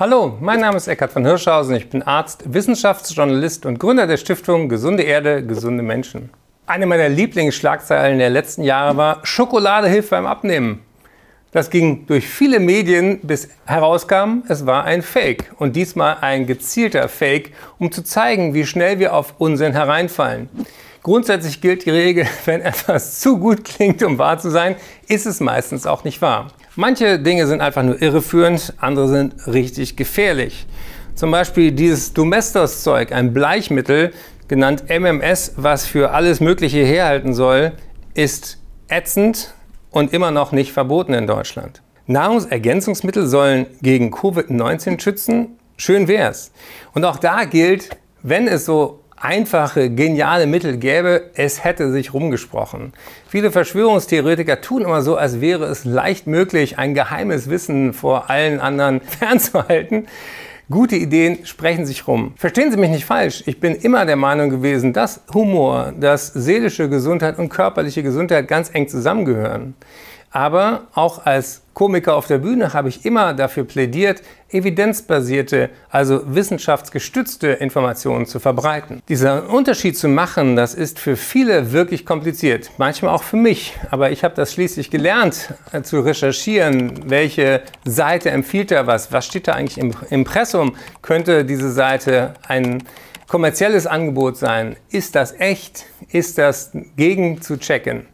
Hallo, mein Name ist Eckhard von Hirschhausen. Ich bin Arzt, Wissenschaftsjournalist und Gründer der Stiftung Gesunde Erde, gesunde Menschen. Eine meiner Lieblingsschlagzeilen der letzten Jahre war Schokolade hilft beim Abnehmen. Das ging durch viele Medien, bis herauskam, es war ein Fake. Und diesmal ein gezielter Fake, um zu zeigen, wie schnell wir auf Unsinn hereinfallen. Grundsätzlich gilt die Regel, wenn etwas zu gut klingt, um wahr zu sein, ist es meistens auch nicht wahr. Manche Dinge sind einfach nur irreführend, andere sind richtig gefährlich. Zum Beispiel dieses Domestos-Zeug, ein Bleichmittel, genannt MMS, was für alles Mögliche herhalten soll, ist ätzend und immer noch nicht verboten in Deutschland. Nahrungsergänzungsmittel sollen gegen Covid-19 schützen. Schön wär's. Und auch da gilt, wenn es so einfache, geniale Mittel gäbe, es hätte sich rumgesprochen. Viele Verschwörungstheoretiker tun immer so, als wäre es leicht möglich, ein geheimes Wissen vor allen anderen fernzuhalten. Gute Ideen sprechen sich rum. Verstehen Sie mich nicht falsch. Ich bin immer der Meinung gewesen, dass Humor, dass seelische Gesundheit und körperliche Gesundheit ganz eng zusammengehören. Aber auch als Komiker auf der Bühne habe ich immer dafür plädiert, evidenzbasierte, also wissenschaftsgestützte Informationen zu verbreiten. Dieser Unterschied zu machen, das ist für viele wirklich kompliziert, manchmal auch für mich. Aber ich habe das schließlich gelernt, äh, zu recherchieren, welche Seite empfiehlt da was, was steht da eigentlich im Impressum, könnte diese Seite ein kommerzielles Angebot sein, ist das echt, ist das gegen zu checken.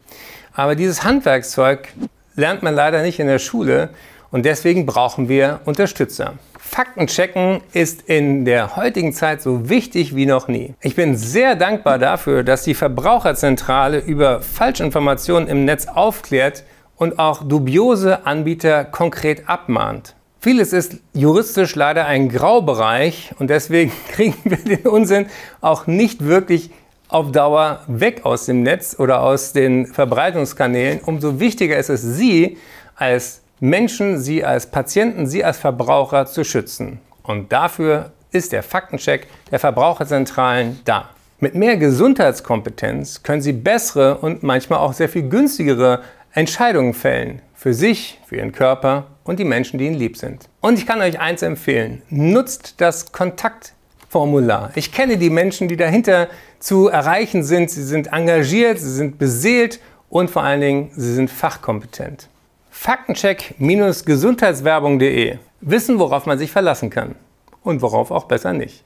Aber dieses Handwerkszeug lernt man leider nicht in der Schule und deswegen brauchen wir Unterstützer. Faktenchecken ist in der heutigen Zeit so wichtig wie noch nie. Ich bin sehr dankbar dafür, dass die Verbraucherzentrale über Falschinformationen im Netz aufklärt und auch dubiose Anbieter konkret abmahnt. Vieles ist juristisch leider ein Graubereich und deswegen kriegen wir den Unsinn auch nicht wirklich auf Dauer weg aus dem Netz oder aus den Verbreitungskanälen, umso wichtiger ist es, Sie als Menschen, Sie als Patienten, Sie als Verbraucher zu schützen. Und dafür ist der Faktencheck der Verbraucherzentralen da. Mit mehr Gesundheitskompetenz können Sie bessere und manchmal auch sehr viel günstigere Entscheidungen fällen. Für sich, für Ihren Körper und die Menschen, die Ihnen lieb sind. Und ich kann euch eins empfehlen. Nutzt das Kontakt Formular. Ich kenne die Menschen, die dahinter zu erreichen sind. Sie sind engagiert, sie sind beseelt und vor allen Dingen, sie sind fachkompetent. Faktencheck-gesundheitswerbung.de. Wissen, worauf man sich verlassen kann und worauf auch besser nicht.